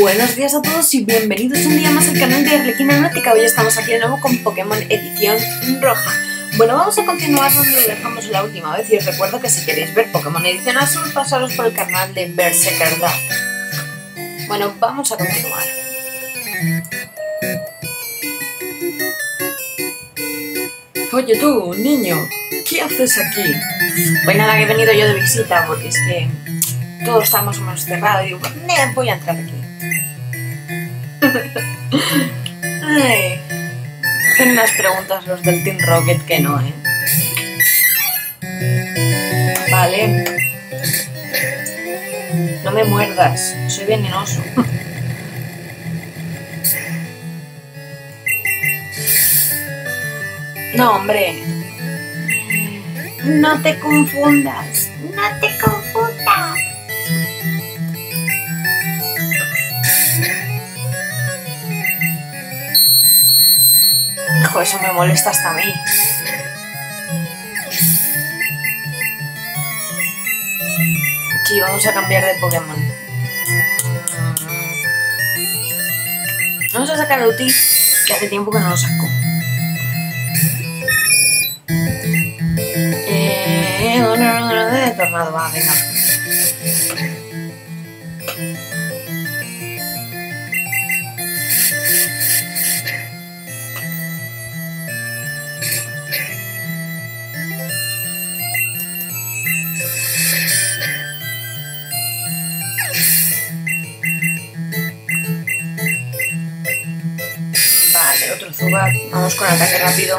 Buenos días a todos y bienvenidos un día más al canal de Arlequina Náutica. Hoy estamos aquí de nuevo con Pokémon Edición Roja. Bueno, vamos a continuar donde lo dejamos la última vez y os recuerdo que si queréis ver Pokémon Edición Azul, pasaros por el canal de Berserker. Bueno, vamos a continuar. Oye tú, niño, ¿qué haces aquí? Pues nada, que he venido yo de visita porque es que todos estamos más cerrados y digo, "Nee, voy a entrar aquí. Ay, hacen unas preguntas los del Team Rocket que no, ¿eh? Vale. No me muerdas, soy venenoso. No, hombre. No te confundas. No te confundas. Hijo, eso me molesta hasta a mí. Sí, vamos a cambiar de Pokémon. Vamos a sacar a Uti, que hace tiempo que no lo saco. Eh, no, no, no, no, de tornado, va, venga. Vamos con ataque rápido.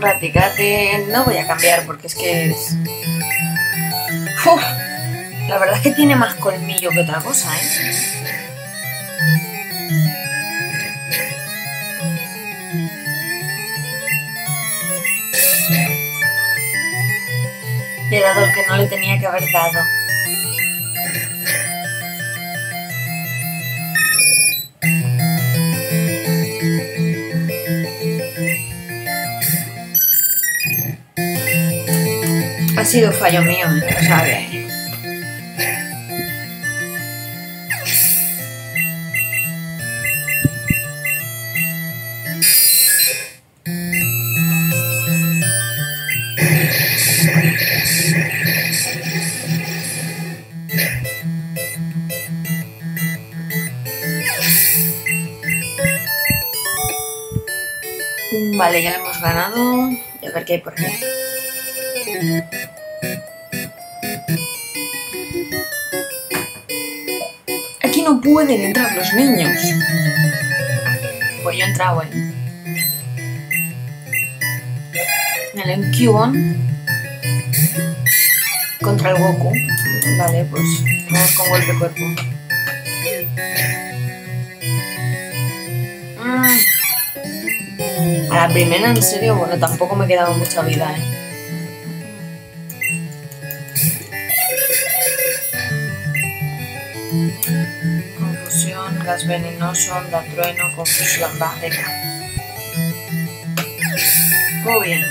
Un. No voy a cambiar porque es que es. La verdad es que tiene más colmillo que otra cosa, ¿eh? Le he dado el que no le tenía que haber dado. Ha sido fallo mío, o sea que... Vale, ya lo hemos ganado. A ver qué hay por aquí. Pueden entrar los niños. Pues yo he entrado, ¿eh? El Encubon contra el Goku. Vale, pues vamos con golpe cuerpo. Mm. A la primera, en serio, bueno, tampoco me quedaba mucha vida, ¿eh? Gas venenoso, onda trueno, confusión, va, venga. Muy bien.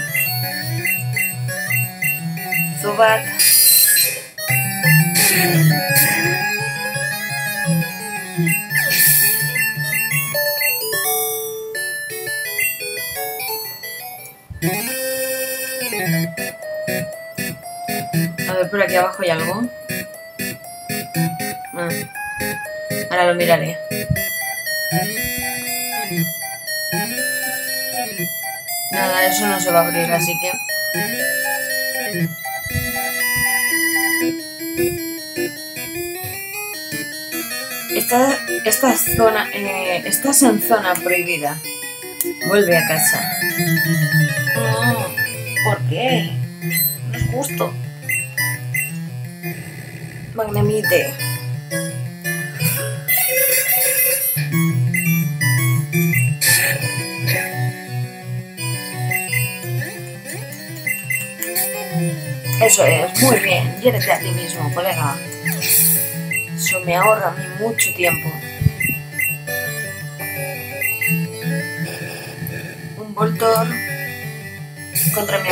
Zubat. A ver, por aquí abajo hay algo. Ah. Ahora lo miraré. Nada, eso no se va a abrir, así que... Esta, esta zona... eh, estás en zona prohibida. Vuelve a casa. No, ¿Por qué? No es justo. Magnemite. Eso es, muy bien. Hiérete a ti mismo, colega. Eso me ahorra a mí mucho tiempo. Un Voltor contra mi.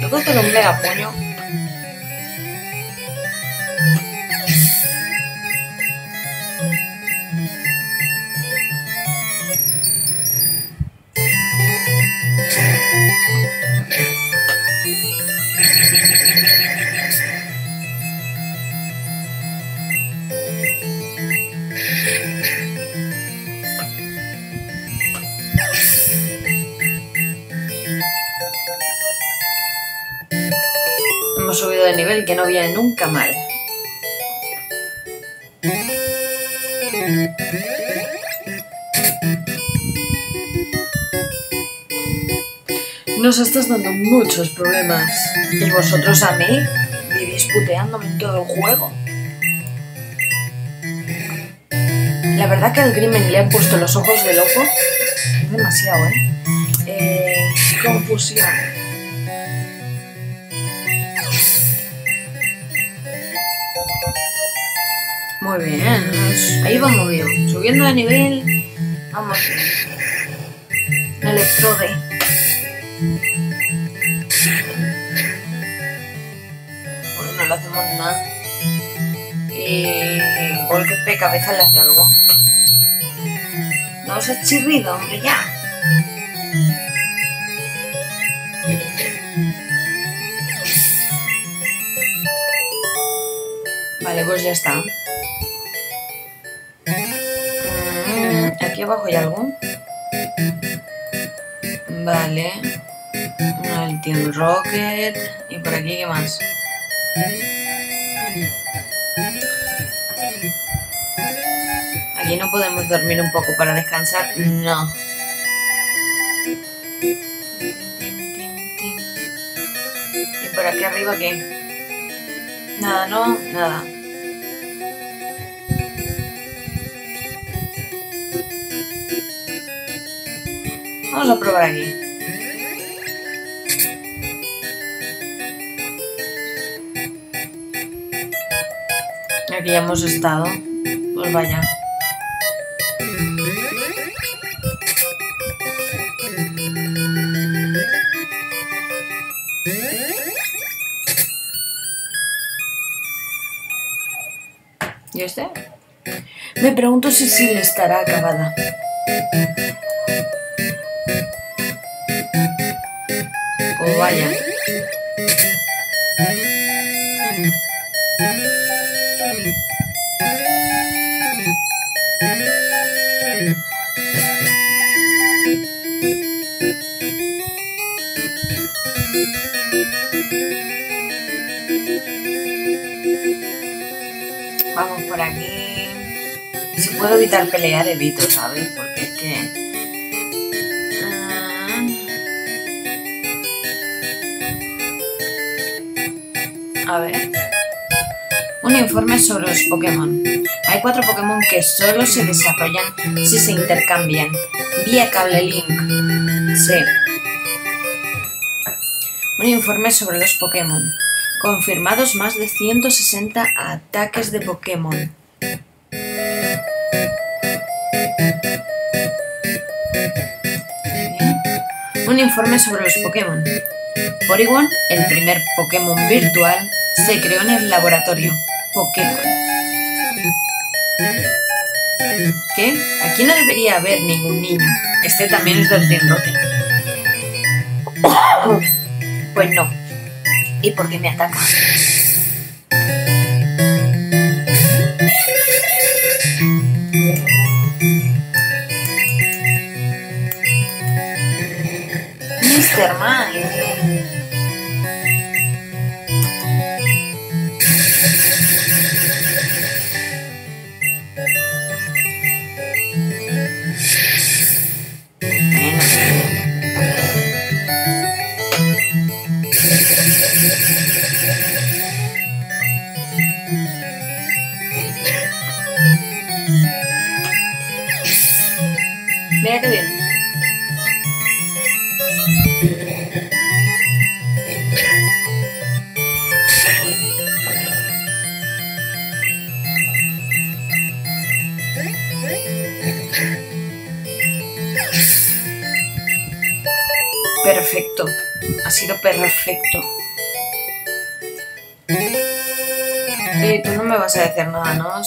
Yo creo que un mega puño. Hemos subido de nivel que no viene nunca mal. Nos estás dando muchos problemas. ¿Y vosotros a mí? Vivís puteándome en todo el juego. La verdad que al Grimen le han puesto los ojos de loco. Es demasiado, ¿eh? eh confusión. Bien, ahí vamos bien. Subiendo de nivel, vamos. Electrode. Pues no le hacemos nada. Y golpe cabeza le hace algo. No ha chirrido, hombre, ya. Vale, pues ya está. Aquí abajo hay algo. Vale. El Team Rocket. Y por aquí, ¿qué más? Aquí no podemos dormir un poco para descansar. No. ¿Y por aquí arriba qué? Nada, no, nada. Vamos a probar aquí. Aquí hemos estado. Pues vaya. ¿Y este? Me pregunto si sí le estará acabada. Vaya. Vamos por aquí. Si puedo evitar pelear, evito, ¿sabes? A ver. Un informe sobre los Pokémon. Hay cuatro Pokémon que solo se desarrollan si se intercambian vía cable link. Sí. Un informe sobre los Pokémon. Confirmados más de 160 ataques de Pokémon. Un informe sobre los Pokémon. Porygon, el primer Pokémon virtual, se creó en el laboratorio Pokémon. ¿Qué? Aquí no debería haber ningún niño. Este también es del. Pues no. ¿Y por qué me ataca? Mr. Mime.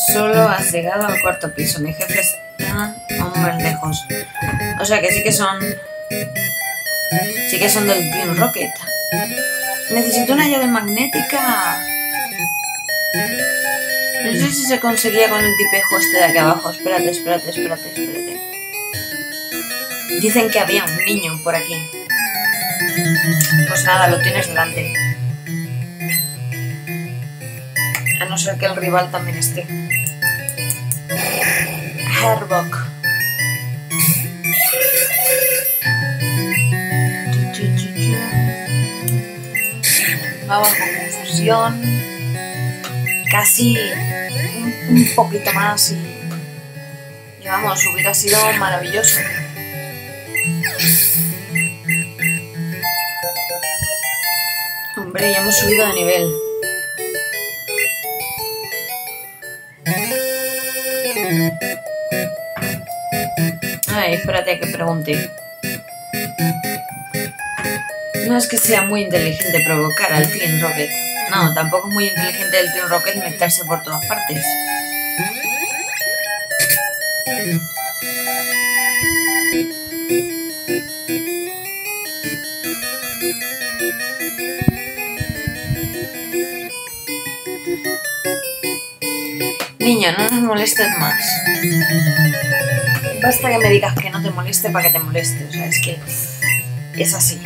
Solo has llegado al cuarto piso. Mi jefe está aún lejos. O sea que sí que son... Sí que son del Team Rocket. Necesito una llave magnética. No sé si se conseguía con el tipejo este de aquí abajo. Espérate, espérate, espérate, espérate. Dicen que había un niño por aquí. Pues nada, lo tienes delante. A no ser que el rival también esté. Herbock. Vamos con confusión. Casi un, poquito más y... Y vamos, hubiera sido maravilloso. Hombre, ya hemos subido de nivel. Ay, espérate que pregunte. No es que sea muy inteligente provocar al Team Rocket. No, tampoco es muy inteligente el Team Rocket meterse por todas partes. Niño, no nos molestes más. Basta que me digas que no te moleste para que te moleste. O sea, es que es así.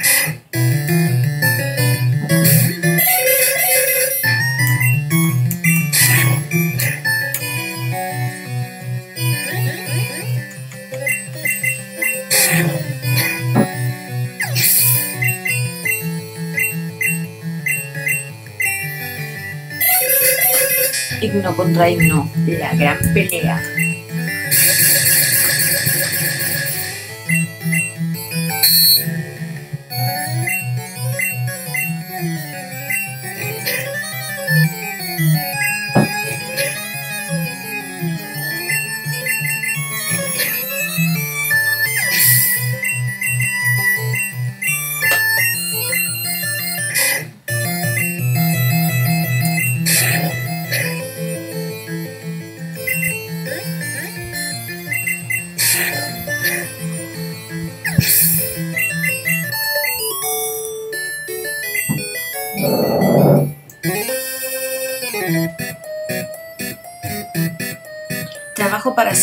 Himno contra himno, la gran pelea. Trabajo para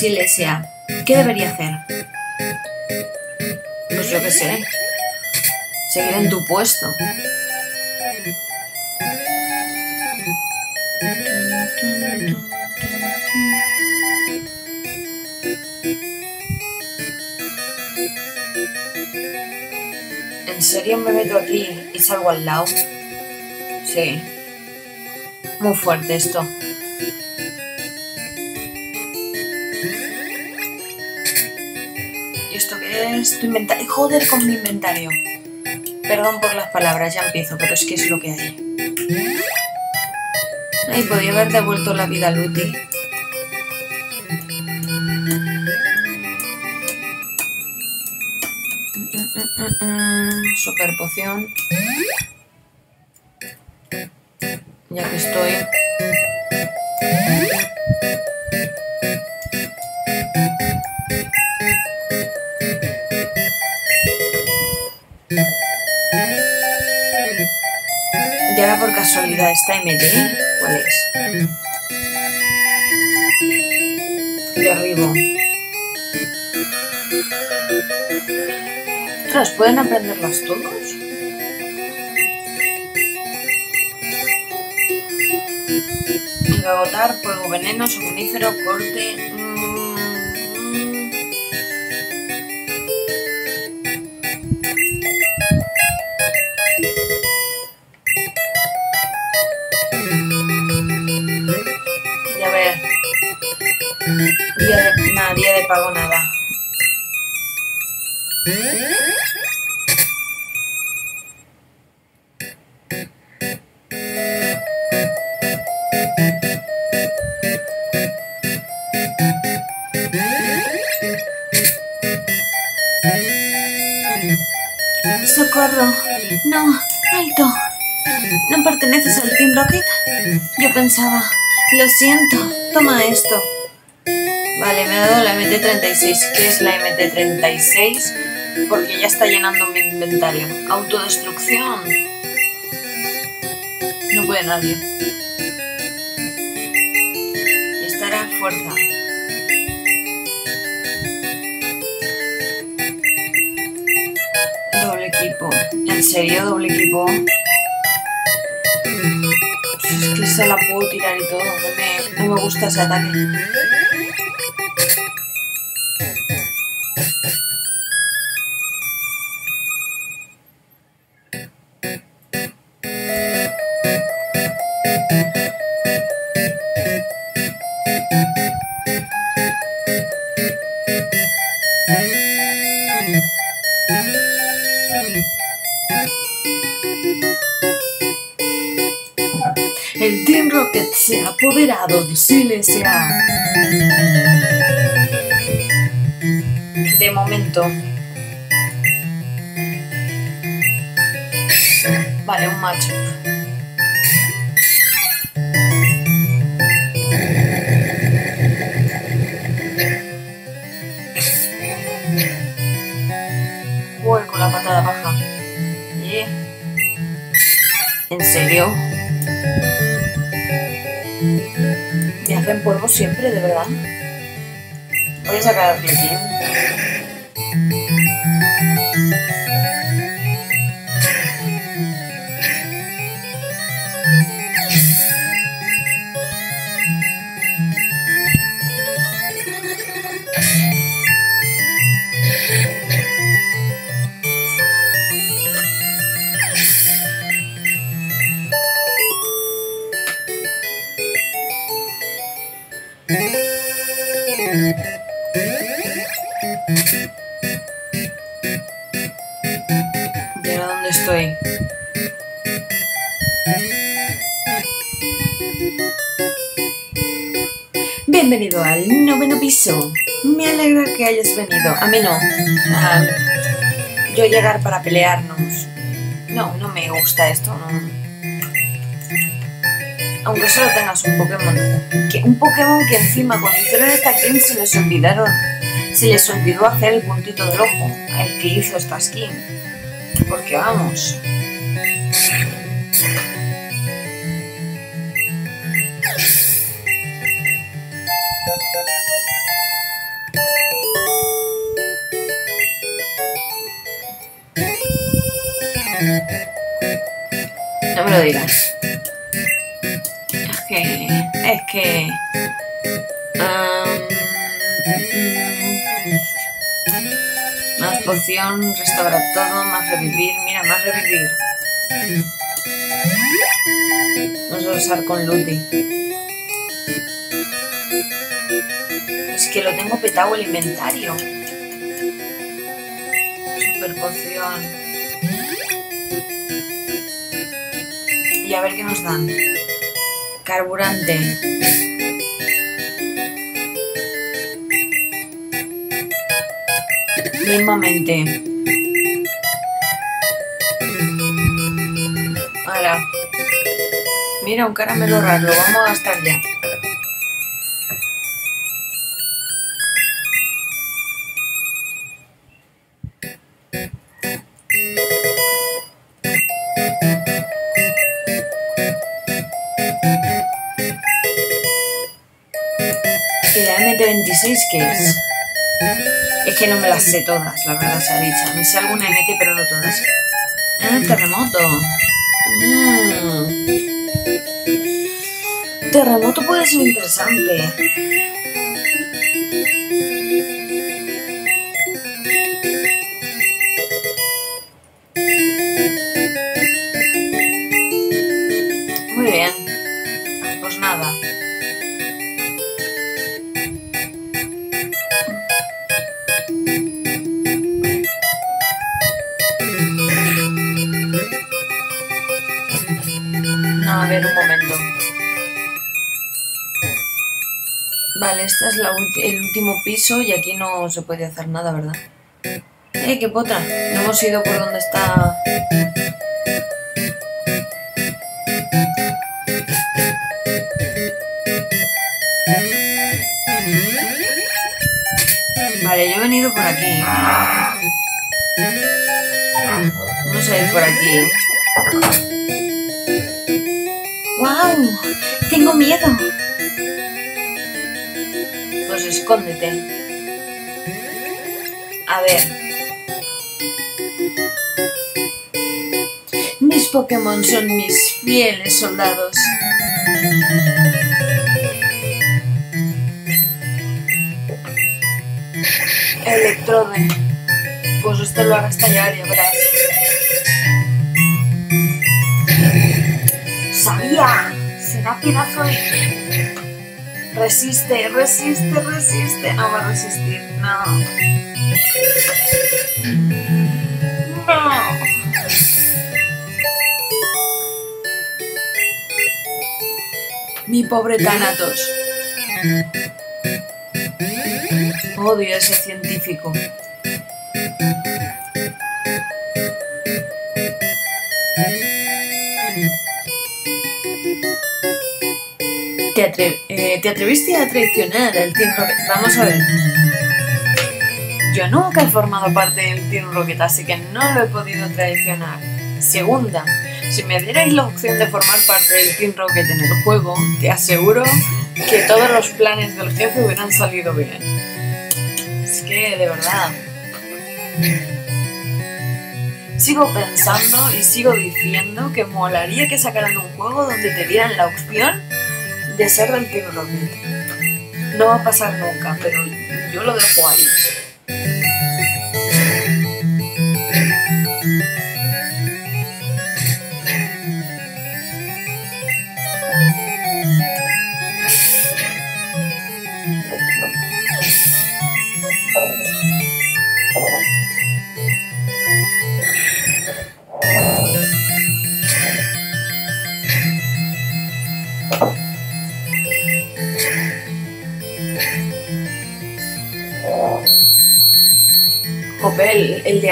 S.A. ¿Qué debería hacer? Pues yo qué sé. Seguir en tu puesto. ¿En serio me meto aquí y salgo al lado? Sí. Muy fuerte esto. Es? Tu inventario. Joder con mi inventario. Perdón por las palabras, ya empiezo, pero es que es lo que hay. Ay, podía haber devuelto la vida a Luti. Super poción. Casualidad está MD. ¿Cuál es? Derribo. Ostras, ¿pueden aprenderlas todos? agotar, polvo veneno, somnífero, corte. pago nada. ¡Socorro! ¡No! ¡Alto! ¿No perteneces al Team Rocket? Yo pensaba... Lo siento. Toma esto. MT-36. ¿Qué es la MT-36? Porque ya está llenando mi inventario. Autodestrucción. No puede nadie. Y estará fuerza. Doble equipo. ¿En serio doble equipo? Es que se la puedo tirar y todo. No me, no me gusta ese ataque. Silesia. De momento. Vale, un macho. Voy con la patada baja. Yeah. ¿En serio? Hacen polvo siempre, de verdad. Voy a sacar el flequín. Bienvenido al noveno piso. Me alegra que hayas venido. A mí no. Yo llegar para pelearnos. No, no me gusta esto. Aunque solo tengas un Pokémon. Que, un Pokémon que encima cuando hicieron esta skin se les olvidaron. Se les olvidó hacer el puntito del ojo. El que hizo esta skin. Porque vamos. No me lo digas. Mm, más poción, restaura todo, más revivir. Mira, más revivir. Vamos a usar con Luti. Es que lo tengo petado el inventario. Super poción. Y a ver qué nos dan. Carburante. Mismamente. Ahora. Mira, un caramelo raro. Vamos a gastar ya. ¿Y la MT26 qué es? Que no me las sé todas, la verdad sea dicha. Me sé alguna MT, pero no todas. Ah, terremoto. Mm. Terremoto puede ser interesante. Este es el último piso y aquí no se puede hacer nada, ¿verdad? Eh, qué potra. No hemos ido por donde está. Vale, yo he venido por aquí. Vamos a ir por aquí. ¡Wow! Tengo miedo. Pues escóndete. A ver. Mis Pokémon son mis fieles soldados. Electrode. Pues este lo hará estallar, ya verás. ¡Sabía! Será pedazo de... Resiste, resiste, resiste. No va a resistir, no. No. Mi pobre Thanatos. Odio a ese científico. Eh, te atreviste a traicionar al Team Rocket. Vamos a ver. Yo nunca he formado parte del Team Rocket, así que no lo he podido traicionar. Segunda, si me dierais la opción de formar parte del Team Rocket en el juego, te aseguro que todos los planes del jefe hubieran salido bien. Es que, de verdad. Sigo pensando y sigo diciendo que molaría que sacaran un juego donde te dieran la opción de ser del. No va a pasar nunca, pero yo lo dejo ahí.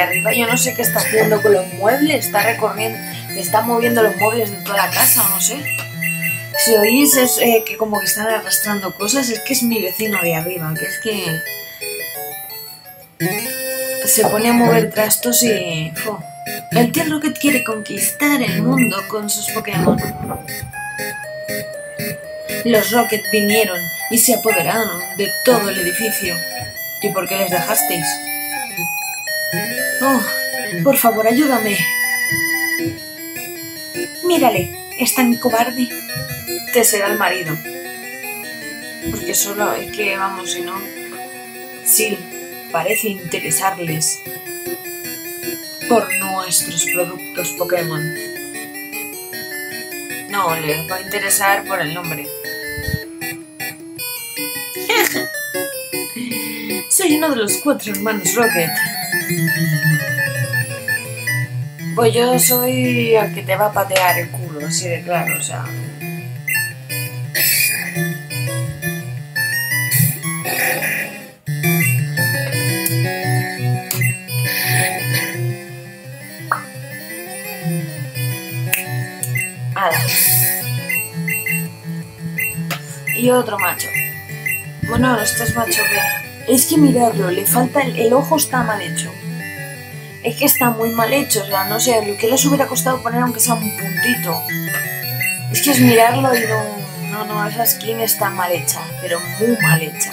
Arriba yo no sé qué está haciendo con los muebles, está recorriendo, está moviendo los muebles de toda la casa no sé. Si oís es eh, que como que están arrastrando cosas, es que es mi vecino de arriba, que es que se pone a mover trastos y... El Team Rocket quiere conquistar el mundo con sus Pokémon. Los Rocket vinieron y se apoderaron de todo el edificio. ¿Y por qué les dejasteis? Oh, por favor, ayúdame. Mírale, es tan cobarde. Te será el marido. Porque solo es que, vamos, si no... Sí, parece interesarles por nuestros productos Pokémon. No, les va a interesar por el nombre. Soy uno de los cuatro hermanos Rocket. Pues yo soy el que te va a patear el culo, así de claro, o sea. Ala. Y otro macho. Bueno, este es macho que. Es que mirarlo, le falta el, el ojo está mal hecho. Es que está muy mal hecho, o sea, no sé, lo que les hubiera costado poner aunque sea un puntito. Es que es mirarlo y no. No, no, esa skin está mal hecha, pero muy mal hecha.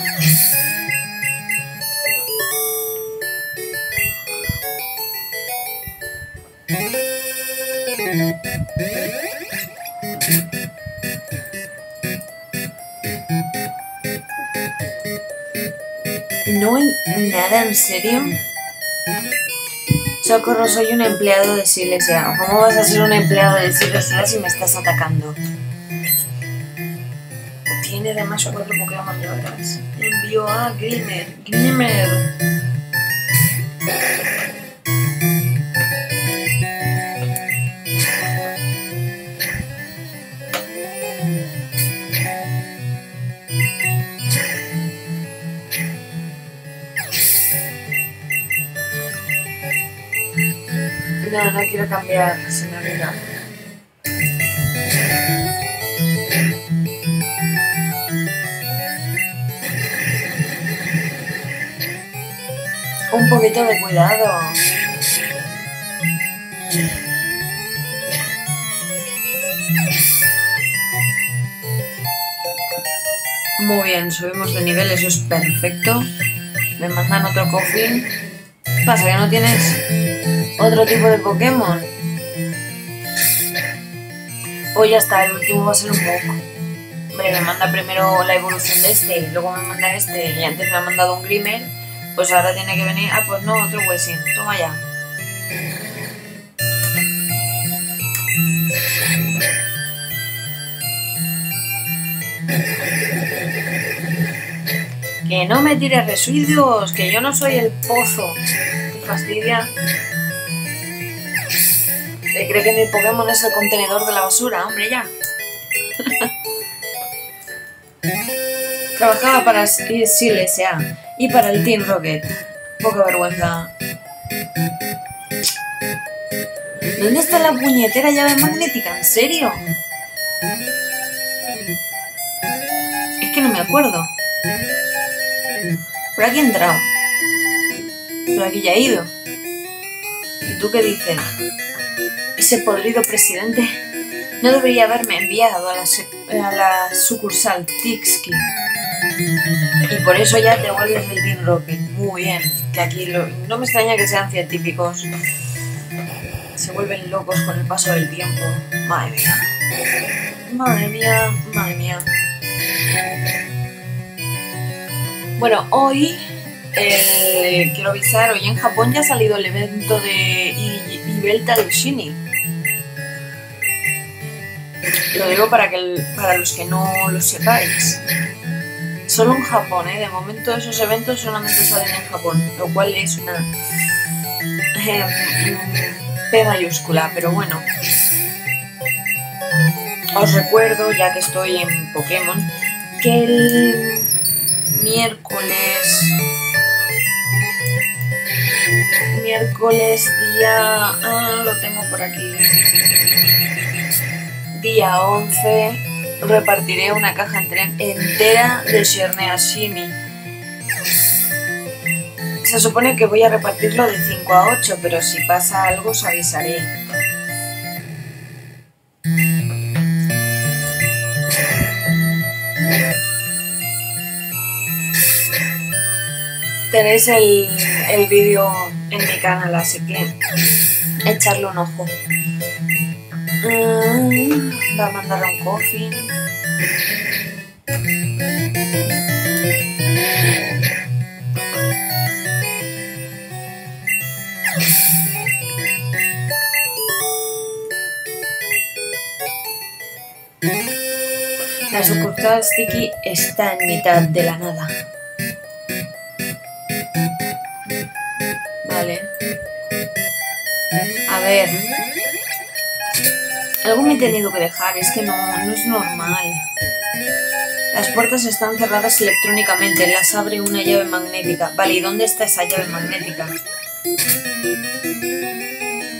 Nada en serio? Socorro, soy un empleado de Silesia. ¿Cómo vas a ser un empleado de Silesia si me estás atacando? Tiene además cuatro Pokémon de horas. Envío a Glimmer. Glimmer. Quiero cambiar, se. Un poquito de cuidado. Muy bien, subimos de nivel, eso es perfecto. Me mandan otro coffin. Pasa que no tienes otro tipo de Pokémon. O ya está, el último va a ser un poco. Hombre, me manda primero la evolución de este, luego me manda este, y antes me ha mandado un Glimmer. Pues ahora tiene que venir. Ah, pues no, otro Wessing. Toma ya. Que no me tires residuos, que yo no soy el pozo. Te fastidia. ¿Te cree que mi Pokémon es el contenedor de la basura? Hombre, ya. Trabajaba para S.A. y para el Team Rocket. Poca vergüenza. ¿Dónde está la puñetera llave magnética? ¿En serio? Es que no me acuerdo. Por aquí he entrado. Por aquí ya he ido. ¿Y tú qué dices? Ese podrido presidente no debería haberme enviado a la, a la sucursal Tixki. Y por eso ya te vuelves el Team Rocket. Muy bien. Que aquí no me extraña que sean científicos. Se vuelven locos con el paso del tiempo. Madre mía. Madre mía, madre mía. Bueno, hoy eh, quiero avisar, hoy en Japón ya ha salido el evento de Ibelta del Shini. Lo digo para, que para los que no lo sepáis. Solo en Japón, ¿eh? De momento esos eventos solamente salen en Japón, lo cual es una eh, P mayúscula, pero bueno. Os recuerdo, ya que estoy en Pokémon, que el miércoles miércoles día ah, lo tengo por aquí día 11 repartiré una caja entera de Shernea Shini se supone que voy a repartirlo de 5 a 8 pero si pasa algo os avisaré tenéis el, el vídeo en mi canal, así que echarle un ojo. Mm, va a mandar un coffee. La sucursal Sticky está en mitad de la nada. A ver. Algo me he tenido que dejar, es que no, no es normal. Las puertas están cerradas electrónicamente, las abre una llave magnética. Vale, ¿y dónde está esa llave magnética?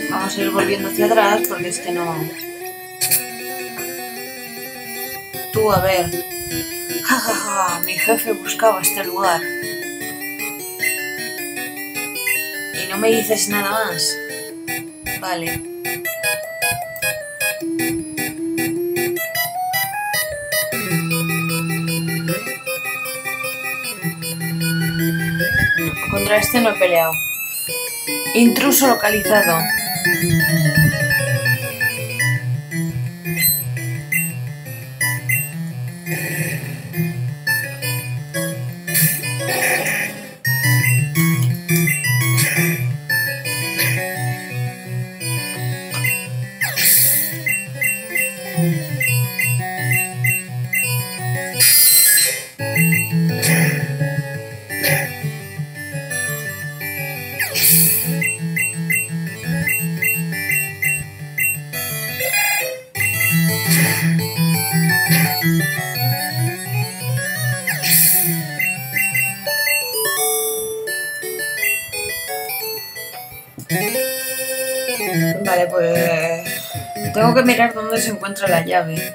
Vamos a ir volviendo hacia atrás porque es que no... Tú, a ver. Ja, ja, ja, mi jefe buscaba este lugar. Y no me dices nada más. Vale. Contra este no he peleado. Intruso localizado. Que mirar dónde se encuentra la llave.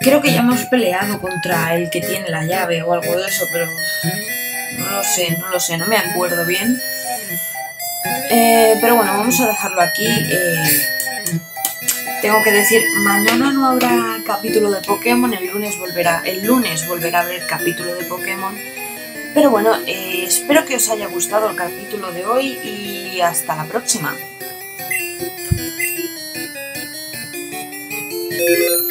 Creo que ya hemos peleado contra el que tiene la llave o algo de eso, pero no lo sé, no lo sé, no me acuerdo bien. Eh, pero bueno, vamos a dejarlo aquí. Eh, tengo que decir, mañana no habrá capítulo de Pokémon, el lunes volverá, el lunes volverá a haber capítulo de Pokémon. Pero bueno, eh, espero que os haya gustado el capítulo de hoy y hasta la próxima. Música